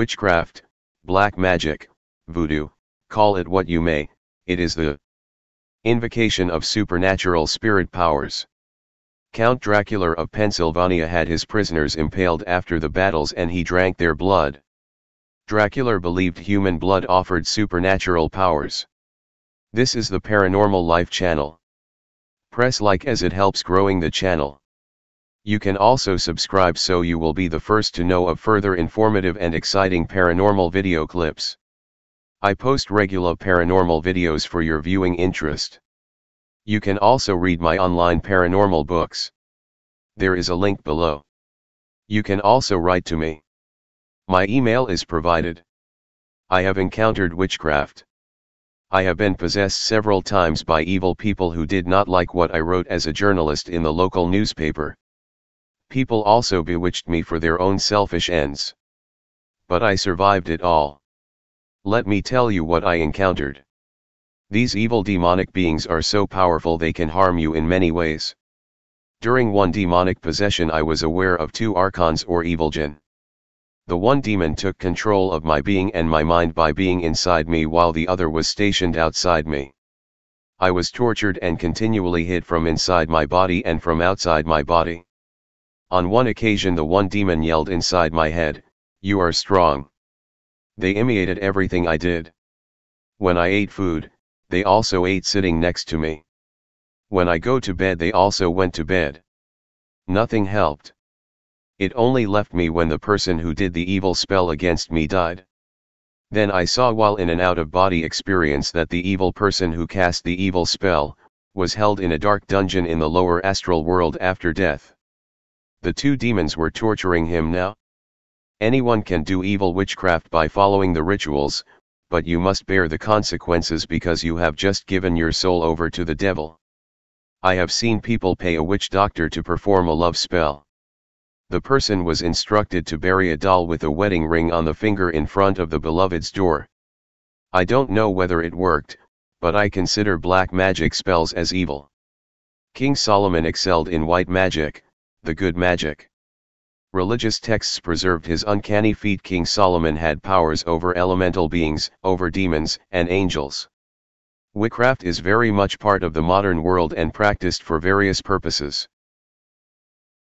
Witchcraft, black magic, voodoo, call it what you may, it is the invocation of supernatural spirit powers. Count Dracula of Transylvania had his prisoners impaled after the battles and he drank their blood. Dracula believed human blood offered supernatural powers. This is the Paranormal Life channel. Press like as it helps growing the channel. You can also subscribe so you will be the first to know of further informative and exciting paranormal video clips. I post regular paranormal videos for your viewing interest. You can also read my online paranormal books. There is a link below. You can also write to me. My email is provided. I have encountered witchcraft. I have been possessed several times by evil people who did not like what I wrote as a journalist in the local newspaper. People also bewitched me for their own selfish ends. But I survived it all. Let me tell you what I encountered. These evil demonic beings are so powerful they can harm you in many ways. During one demonic possession I was aware of two archons or evil jinn. The one demon took control of my being and my mind by being inside me while the other was stationed outside me. I was tortured and continually hit from inside my body and from outside my body. On one occasion the one demon yelled inside my head, You are strong. They imitated everything I did. When I ate food, they also ate sitting next to me. When I go to bed they also went to bed. Nothing helped. It only left me when the person who did the evil spell against me died. Then I saw while in an out-of-body experience that the evil person who cast the evil spell, was held in a dark dungeon in the lower astral world after death. The two demons were torturing him now. Anyone can do evil witchcraft by following the rituals, but you must bear the consequences because you have just given your soul over to the devil. I have seen people pay a witch doctor to perform a love spell. The person was instructed to bury a doll with a wedding ring on the finger in front of the beloved's door. I don't know whether it worked, but I consider black magic spells as evil. King Solomon excelled in white magic, the good magic. Religious texts preserved his uncanny feat King Solomon had powers over elemental beings, over demons, and angels. Witchcraft is very much part of the modern world and practiced for various purposes.